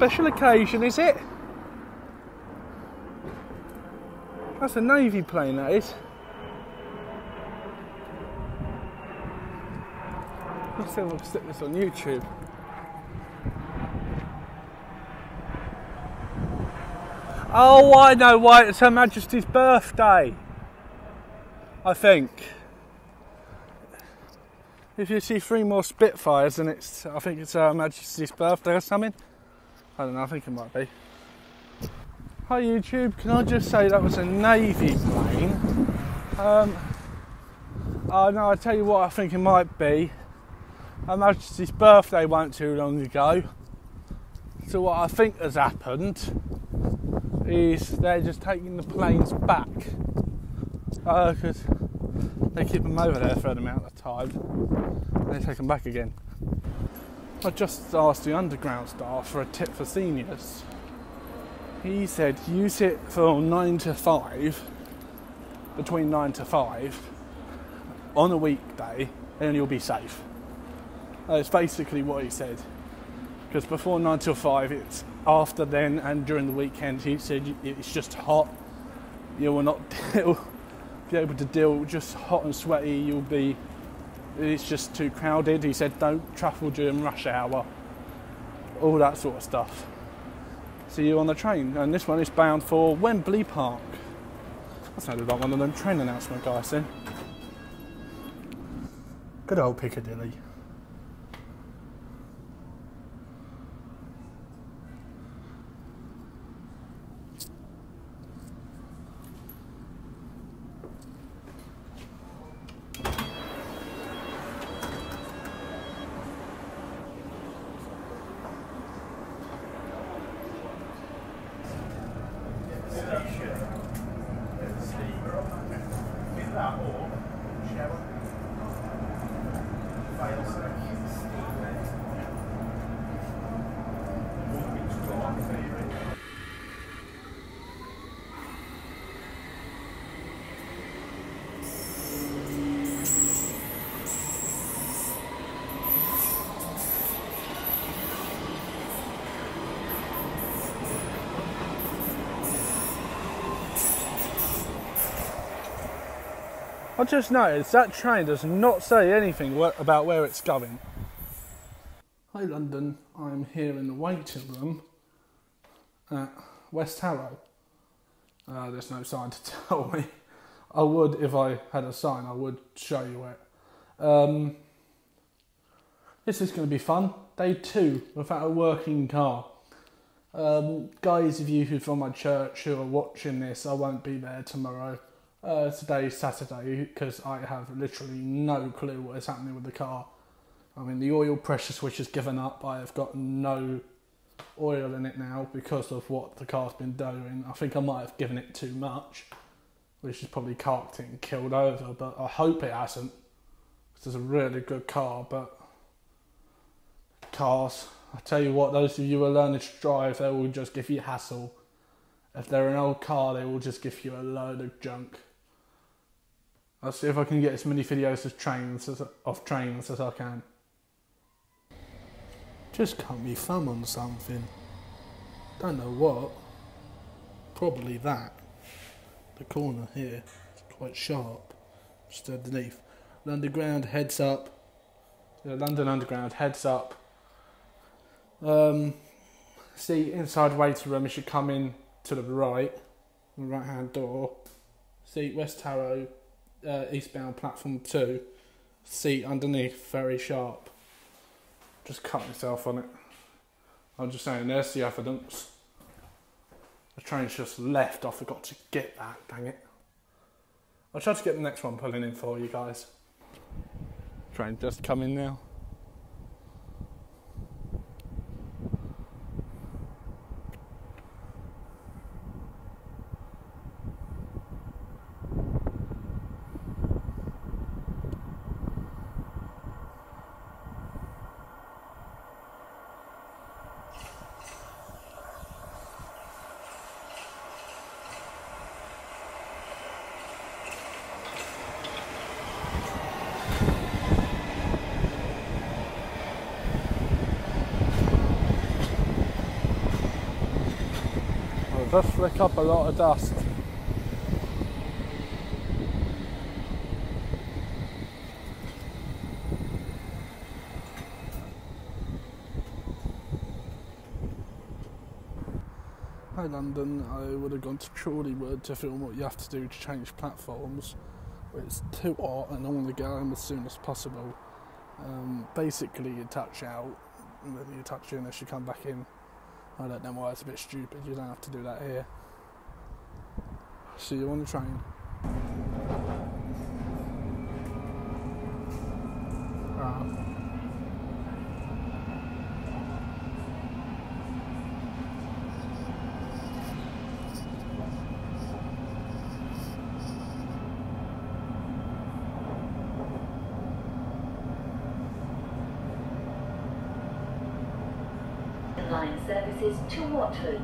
special occasion, is it? That's a Navy plane, that is. Let's see if I can stick this on YouTube. Oh, I know why. It's Her Majesty's birthday. I think. If you see three more Spitfires, then it's. I think it's Her Majesty's birthday or something. I don't know. I think it might be. Hi YouTube. Can I just say that was a Navy plane? Um. Oh no. I tell you what. I think it might be. Her Majesty's birthday wasn't too long ago. So what I think has happened is they're just taking the planes back because uh, they keep them over there for an amount of time and they take them back again. I just asked the underground staff for a tip for seniors. He said use it for 9 to 5, between 9 to 5, on a weekday, and you'll be safe. That's basically what he said. Because before 9 till 5, it's after then and during the weekend, he said it's just hot. You will not deal, be able to deal just hot and sweaty. You'll be, it's just too crowded. He said don't travel during rush hour, all that sort of stuff. See you on the train, and this one is bound for Wembley Park. That sounded like one of them train announcement guys then. Good old Piccadilly. I just noticed that train does not say anything about where it's going. Hi London, I'm here in the waiting room at West Harrow. Uh, there's no sign to tell me. I would, if I had a sign, I would show you it. Um, this is going to be fun. Day two without a working car. Um, guys of you who from my church who are watching this, I won't be there tomorrow. Uh, today's Saturday because I have literally no clue what is happening with the car. I mean, the oil pressure switch has given up. I have got no oil in it now because of what the car's been doing. I think I might have given it too much, which has probably carked it and killed over, but I hope it hasn't. This is a really good car, but cars, I tell you what, those of you who are learning to drive, they will just give you hassle. If they're an old car, they will just give you a load of junk. I'll see if I can get as many videos of trains as, of trains as I can. Just cut me thumb on something. Don't know what. Probably that. The corner here is quite sharp. Just underneath. Underground heads up. London Underground heads up. Um, see inside waiting room. You should come in to the right, the right hand door. See West Harrow uh, eastbound platform two, seat underneath, very sharp. Just cut myself on it. I'm just saying, there's the evidence. The train's just left. I forgot to get that. Dang it. I'll try to get the next one pulling in for you guys. Train just coming now. Does flick up a lot of dust. Hi London, I would have gone to Chorleywood to film what you have to do to change platforms. It's too hot and I want to get home as soon as possible. Um, basically, you touch out, and then you touch in as you come back in. I don't know why it's a bit stupid, you don't have to do that here. See you on the train. Right. Services to Watford.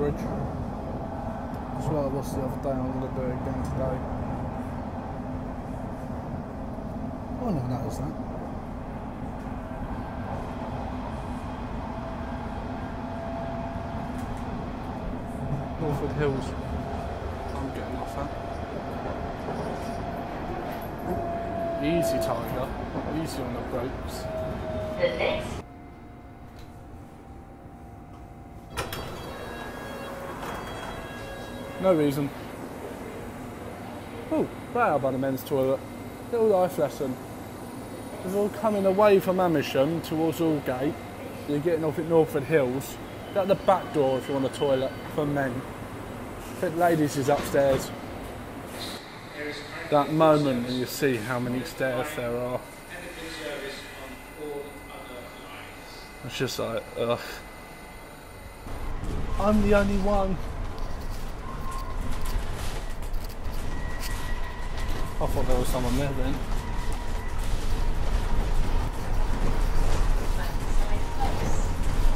Bridge. That's what I was the other day, I'm going to do it again today. Oh no, that was that. Northwood Hills. I'm getting off that. Easy, Tiger. Easy on the brakes. The next No reason. Oh, there by the men's toilet. Little life lesson. If you're coming away from Amersham towards Aldgate, you're getting off at Northwood Hills, out the back door if you want a toilet for men. I think ladies is upstairs. That moment when you see how many stairs there are. It's just like, ugh. I'm the only one. I thought there was someone there then.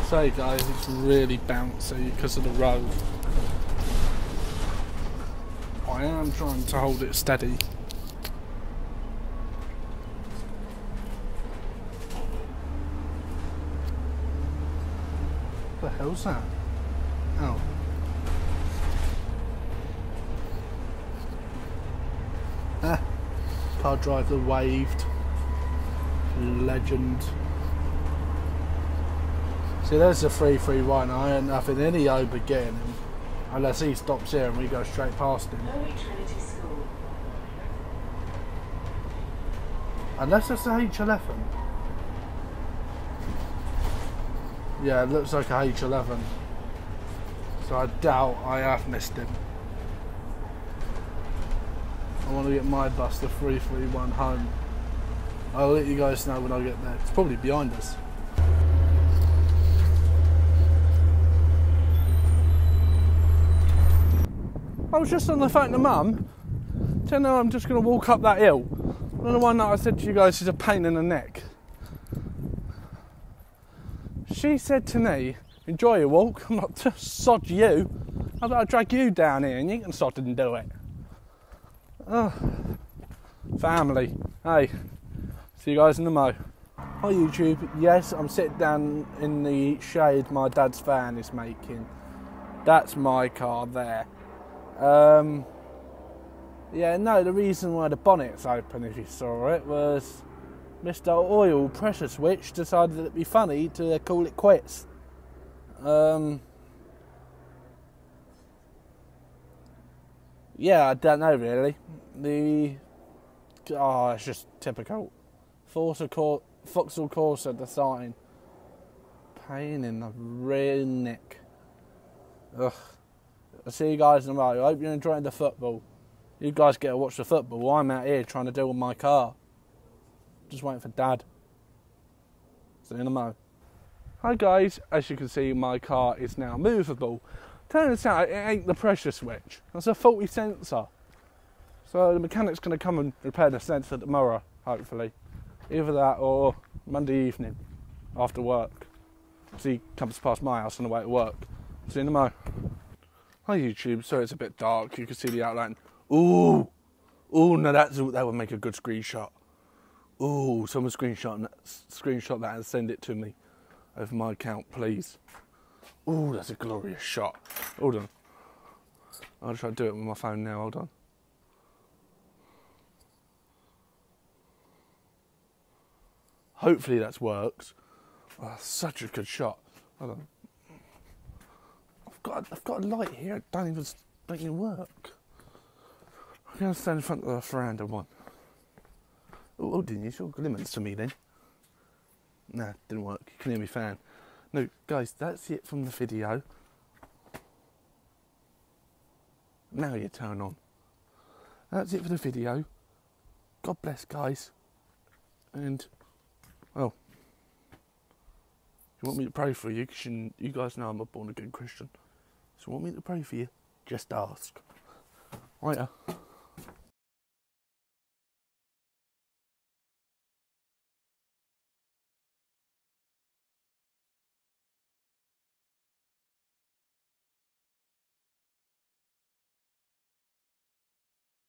Sorry guys, it's really bouncy because of the road. I am trying to hold it steady. What the hell's that? Oh. Car driver waved. Legend. See, there's the 331. I ain't nothing any over getting him. Unless he stops here and we go straight past him. Lowy Trinity School. Unless it's the H11. Yeah, it looks like a H11. So I doubt I have missed him. I want to get my bus, the 331, home. I'll let you guys know when I get there. It's probably behind us. I was just on the phone to mum. Tell her I'm just going to walk up that hill. And the one that I said to you guys is a pain in the neck. She said to me, enjoy your walk. I'm not to sod you. How about I drag you down here and you can sod and do it. Oh, family. Hey, see you guys in the mo. Hi YouTube. Yes, I'm sitting down in the shade my dad's van is making. That's my car there. Um, yeah, no, the reason why the bonnet's open, if you saw it, was Mr. Oil pressure switch decided it'd be funny to call it quits. Um, yeah, I don't know really. The oh, it's just typical. Forza Cor- Vauxhall Corsa, the sign. Pain in the rear neck. Ugh. I'll see you guys in a row. I hope you're enjoying the football. You guys get to watch the football. I'm out here trying to deal with my car. Just waiting for Dad. See you mo. Hi guys, as you can see, my car is now movable. Turns out it ain't the pressure switch. That's a faulty sensor. So the mechanic's going to come and repair the sensor tomorrow, hopefully. Either that or Monday evening after work. So he comes past my house on the way to work. See you mo. Hi YouTube, so it's a bit dark. You can see the outline. Ooh, ooh, no, that's that would make a good screenshot. Ooh, someone screenshot screenshot that and send it to me over my account, please. Ooh, that's a glorious shot. Hold on. I'll try to do it with my phone now. Hold on. Hopefully that works. Oh, that's such a good shot. Hold on. I've got I've got a light here. It don't even don't work. I'm gonna stand in front of the veranda one. Oh, oh didn't you? Sure glimmers to me then. Nah, didn't work. You can hear me fan. No, guys, that's it from the video. Now you turn on. That's it for the video. God bless, guys. And, well, you want me to pray for you? Because you, you guys know I'm a born again Christian. So, you want me to pray for you? Just ask. Right, uh.